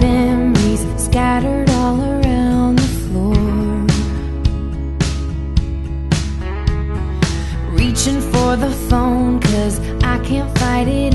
memories scattered all around the floor. Reaching for the phone, cause I can't fight it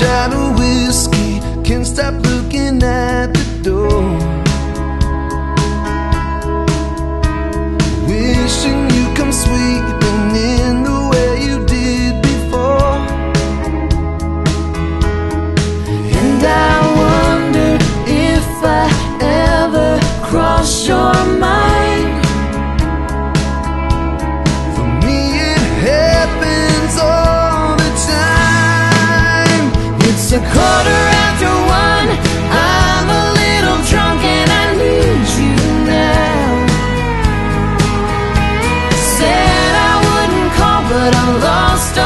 Shot of whiskey, can't stop looking at the door. Wishing you come sweeping It's a quarter after one. I'm a little drunk and I need you now. Said I wouldn't call, but I lost